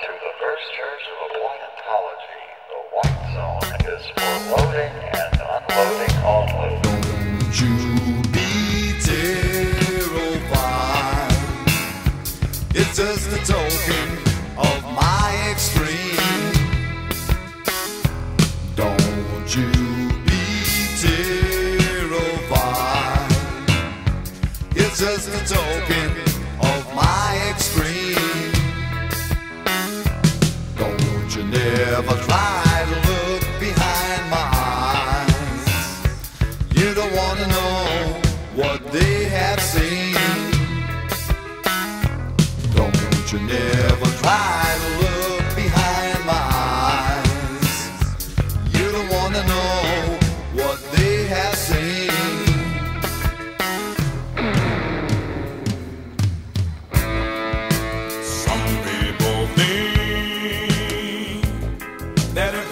to the First Church of Appliantology. The white zone is for loading and unloading only. Don't you be terrified. It's just a token of my extreme. Don't you be terrified. It's just a token never that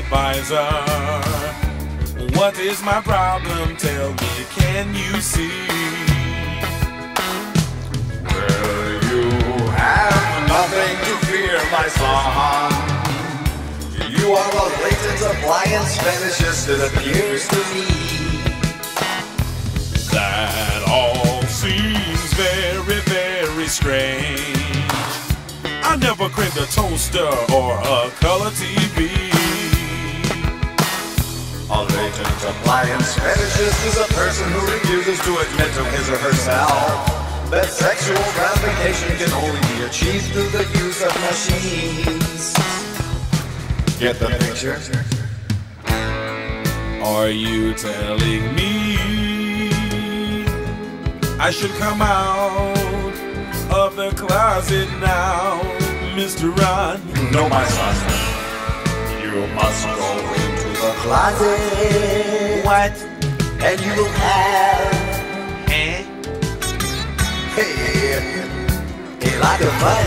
advisor. What is my problem? Tell me, can you see? Well, you have nothing to fear, my son. You are a latent appliance fetishist, it appears to me. That all seems very, very strange. I never craved a toaster or a color TV. A latent appliance fetishist is a person who refuses to admit to his or herself that sexual gratification can only be achieved through the use of machines. Get the picture? Are you telling me I should come out of the closet now, Mr. Ron? No, my son. You must go closet. What? And you will have Eh? Hey, a lot of fun.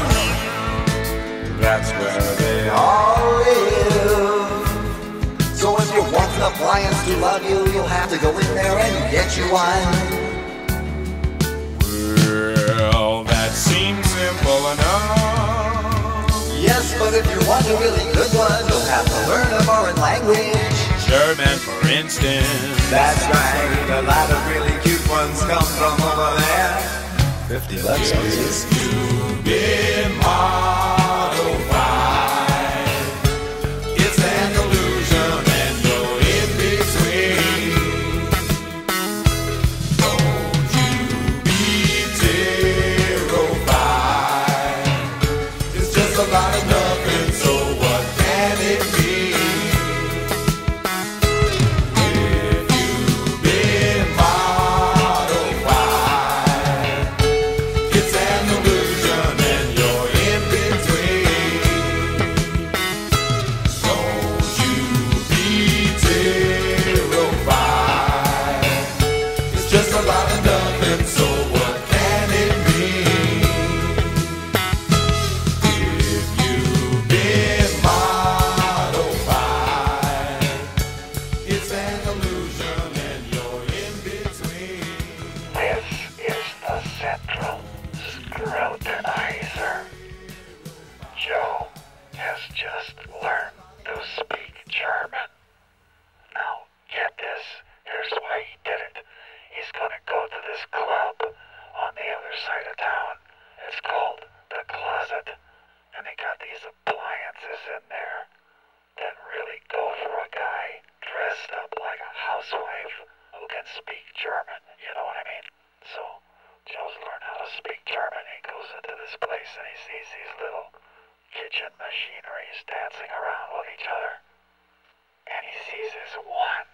That's where they all live. So if you want an appliance to love you, you'll have to go in there and get you one. Well, that seems simple enough. Yes, but if you want a really good one, you'll have to learn a foreign language. German, for instance. That's right, a lot of really cute ones come from over there. 50 bucks, please. You've been modified. in there that really go for a guy dressed up like a housewife who can speak German. You know what I mean? So Joe's learned how to speak German. He goes into this place and he sees these little kitchen machineries dancing around with each other. And he sees this one